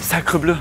Sacre bleu.